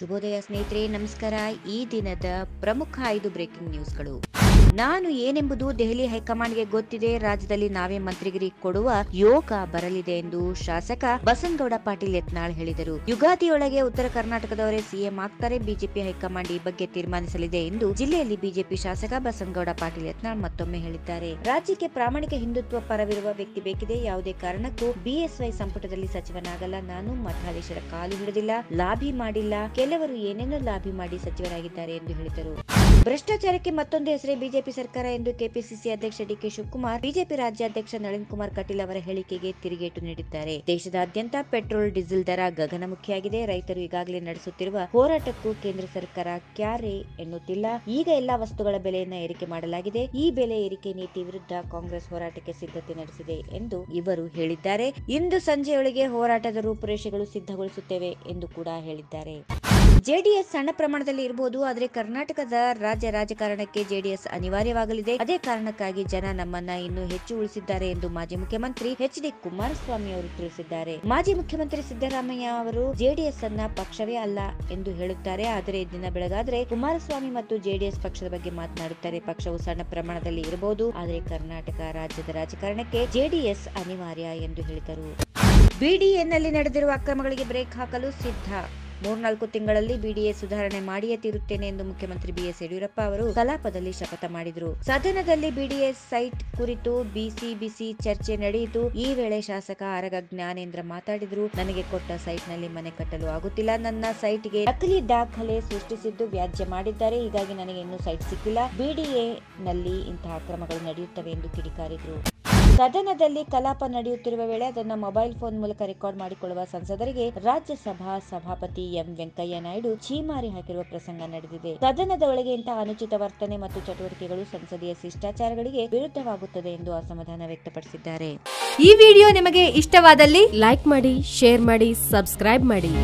ಶುಭೋದಯ ಸ್ನೇಹಿತರೆ ನಮಸ್ಕಾರ. ಈ ದಿನದ ಪ್ರಮುಖ ಐದು ಬ್ರೇಕಿಂಗ್ ನ್ಯೂಸ್ಗಳು ನಾನು ಏನೆಂಬುದು ದೆಹಲಿ ಹೈಕಮಾಂಡ್ಗೆ ಗೊತ್ತಿದೆ. ರಾಜ್ಯದಲ್ಲಿ ನಾವೇ ಮಂತ್ರಿಗಿರಿ ಕೊಡುವ ಯೋಗ ಬರಲಿದೆ ಎಂದು ಶಾಸಕ ಬಸನಗೌಡ ಪಾಟೀಲ್ ಯತ್ನಾಳ್ ಹೇಳಿದರು. ಯುಗಾದಿಯೊಳಗೆ ಉತ್ತರ ಕರ್ನಾಟಕದವರೇ ಸಿಎಂ ಆಗ್ತಾರೆ. ಬಿಜೆಪಿ ಹೈಕಮಾಂಡ್ ಈ ಬಗ್ಗೆ ತೀರ್ಮಾನಿಸಲಿದೆ ಎಂದು ಜಿಲ್ಲೆಯಲ್ಲಿ ಬಿಜೆಪಿ ಶಾಸಕ ಬಸನಗೌಡ ಪಾಟೀಲ್ ಯತ್ನಾಳ್ ಮತ್ತೊಮ್ಮೆ ಹೇಳಿದ್ದಾರೆ. ರಾಜ್ಯಕ್ಕೆ ಪ್ರಾಮಾಣಿಕ ಹಿಂದುತ್ವ ಪರವಿರುವ ವ್ಯಕ್ತಿ ಬೇಕಿದೆ. ಯಾವುದೇ ಕಾರಣಕ್ಕೂ ಬಿಎಸ್ವೈ ಸಂಪುಟದಲ್ಲಿ ಸಚಿವನಾಗಲ್ಲ. ನಾನು ಮಠಾಧೀಶರ ಕಾಲು ಹಿಡಿದಿಲ್ಲ. ಲಾಭಿ ಮಾಡಿಲ್ಲ. ಕೆಲವರು ಏನೇನೋ ಲಾಭಿ ಮಾಡಿ ಸಚಿವರಾಗಿದ್ದಾರೆ ಎಂದು ಹೇಳಿದರು. ಭ್ರಷ್ಟಾಚಾರಕ್ಕೆ ಮತ್ತೊಂದು ಹೆಸರೇ ಬಿಜೆಪಿ ಸರ್ಕಾರ ಎಂದು ಕೆಪಿಸಿಸಿ ಅಧ್ಯಕ್ಷ ಡಿಕೆ ಶಿವಕುಮಾರ್, ಬಿಜೆಪಿ ರಾಜ್ಯಾಧ್ಯಕ್ಷ ನಳಿನ್ ಕುಮಾರ್ ಕಟೀಲ್ ಅವರ ಹೇಳಿಕೆಗೆ ತಿರುಗೇಟು ನೀಡಿದ್ದಾರೆ. ದೇಶದಾದ್ಯಂತ ಪೆಟ್ರೋಲ್, ಡೀಸೆಲ್ ದರ ಗಗನಮುಖಿಯಾಗಿದೆ. ರೈತರು ಈಗಾಗಲೇ ನಡೆಸುತ್ತಿರುವ ಹೋರಾಟಕ್ಕೂ ಕೇಂದ್ರ ಸರ್ಕಾರ ಕ್ಯಾರೆ ಎನ್ನುತ್ತಿಲ್ಲ. ಈಗ ಎಲ್ಲಾ ವಸ್ತುಗಳ ಬೆಲೆಯನ್ನ ಏರಿಕೆ ಮಾಡಲಾಗಿದೆ. ಈ ಬೆಲೆ ಏರಿಕೆ ನೀತಿ ವಿರುದ್ಧ ಕಾಂಗ್ರೆಸ್ ಹೋರಾಟಕ್ಕೆ ಸಿದ್ಧತೆ ನಡೆಸಿದೆ ಎಂದು ಇವರು ಹೇಳಿದ್ದಾರೆ. ಇಂದು ಸಂಜೆಯೊಳಗೆ ಹೋರಾಟದ ರೂಪುರೇಷೆಗಳು ಸಿದ್ಧಗೊಳಿಸುತ್ತೇವೆ ಎಂದು ಕೂಡ ಹೇಳಿದ್ದಾರೆ. ಜೆಡಿಎಸ್ ಸಣ್ಣ ಪ್ರಮಾಣದಲ್ಲಿ ಇರಬಹುದು ಆದರೆ ಕರ್ನಾಟಕದ ರಾಜ್ಯ ರಾಜಕಾರಣಕ್ಕೆ ಜೆಡಿಎಸ್ ಅನಿವಾರ್ಯವಾಗಲಿದೆ. ಅದೇ ಕಾರಣಕ್ಕಾಗಿ ಜನ ನಮ್ಮನ್ನ ಇನ್ನೂ ಹೆಚ್ಚು ಉಳಿಸಿದ್ದಾರೆ ಎಂದು ಮಾಜಿ ಮುಖ್ಯಮಂತ್ರಿ ಎಚ್ ಡಿ ಕುಮಾರಸ್ವಾಮಿ ಅವರು ತಿಳಿಸಿದ್ದಾರೆ. ಮಾಜಿ ಮುಖ್ಯಮಂತ್ರಿ ಸಿದ್ದರಾಮಯ್ಯ ಅವರು ಜೆಡಿಎಸ್ ಅನ್ನ ಪಕ್ಷವೇ ಅಲ್ಲ ಎಂದು ಹೇಳುತ್ತಾರೆ. ಆದರೆ ದಿನ ಬೆಳಗಾದ್ರೆ ಕುಮಾರಸ್ವಾಮಿ ಮತ್ತು ಜೆಡಿಎಸ್ ಪಕ್ಷದ ಬಗ್ಗೆ ಮಾತನಾಡುತ್ತಾರೆ. ಪಕ್ಷವು ಸಣ್ಣ ಪ್ರಮಾಣದಲ್ಲಿ ಇರಬಹುದು ಆದರೆ ಕರ್ನಾಟಕ ರಾಜ್ಯದ ರಾಜಕಾರಣಕ್ಕೆ ಜೆಡಿಎಸ್ ಅನಿವಾರ್ಯ ಎಂದು ಹೇಳಿದರು. ಬಿಡಿಎನ್ನಲ್ಲಿ ನಡೆದಿರುವ ಅಕ್ರಮಗಳಿಗೆ ಬ್ರೇಕ್ ಹಾಕಲು ಸಿದ್ಧ. ಮೂರ್ನಾಲ್ಕು ತಿಂಗಳಲ್ಲಿ ಬಿಡಿಎ ಸುಧಾರಣೆ ಮಾಡಿಯೇ ತೀರುತ್ತೇನೆ ಎಂದು ಮುಖ್ಯಮಂತ್ರಿ ಬಿಎಸ್ ಯಡಿಯೂರಪ್ಪ ಅವರು ಕಲಾಪದಲ್ಲಿ ಶಪಥ ಮಾಡಿದರು. ಸದನದಲ್ಲಿ ಬಿಡಿಎಸ್ ಸೈಟ್ ಕುರಿತು ಬಿಸಿ ಬಿಸಿ ಚರ್ಚೆ ನಡೆಯಿತು. ಈ ವೇಳೆ ಶಾಸಕ ಆರಗ ಜ್ಞಾನೇಂದ್ರ ಮಾತಾಡಿದ್ರು. ನನಗೆ ಕೊಟ್ಟ ಸೈಟ್ನಲ್ಲಿ ಮನೆ ಕಟ್ಟಲು ಆಗುತ್ತಿಲ್ಲ. ನನ್ನ ಸೈಟ್ಗೆ ನಕಲಿ ದಾಖಲೆ ಸೃಷ್ಟಿಸಿದ್ದು ವ್ಯಾಜ್ಯ ಮಾಡಿದ್ದಾರೆ. ಹೀಗಾಗಿ ನನಗೆ ಇನ್ನೂ ಸೈಟ್ ಸಿಕ್ಕಿಲ್ಲ. ಬಿಡಿಎ ನಲ್ಲಿ ಇಂತಹ ಅಕ್ರಮಗಳು ನಡೆಯುತ್ತವೆ ಎಂದು ಕಿಡಿಕಾರಿದ್ರು. ಸದನದಲ್ಲಿ ಕಲಾಪ ನಡೆಯುತ್ತಿರುವ ವೇಳೆ ಅದನ್ನು ಮೊಬೈಲ್ ಫೋನ್ ಮೂಲಕ ರೆಕಾರ್ಡ್ ಮಾಡಿಕೊಳ್ಳುವ ಸಂಸದರಿಗೆ ರಾಜ್ಯಸಭಾ ಸಭಾಪತಿ ಎಂ ವೆಂಕಯ್ಯ ನಾಯ್ಡು ಛೀಮಾರಿ ಹಾಕಿರುವ ಪ್ರಸಂಗ ನಡೆದಿದೆ. ಸದನದ ಒಳಗೆ ಇಂತಹ ಅನುಚಿತ ವರ್ತನೆ ಮತ್ತು ಚಟುವಟಿಕೆಗಳು ಸಂಸದೀಯ ಶಿಷ್ಟಾಚಾರಗಳಿಗೆ ವಿರುದ್ಧವಾಗುತ್ತದೆ ಎಂದು ಅಸಮಾಧಾನ ವ್ಯಕ್ತಪಡಿಸಿದ್ದಾರೆ. ಈ ವಿಡಿಯೋ ನಿಮಗೆ ಇಷ್ಟವಾದಲ್ಲಿ ಲೈಕ್ ಮಾಡಿ, ಶೇರ್ ಮಾಡಿ, ಸಬ್ಸ್ಕ್ರೈಬ್ ಮಾಡಿ.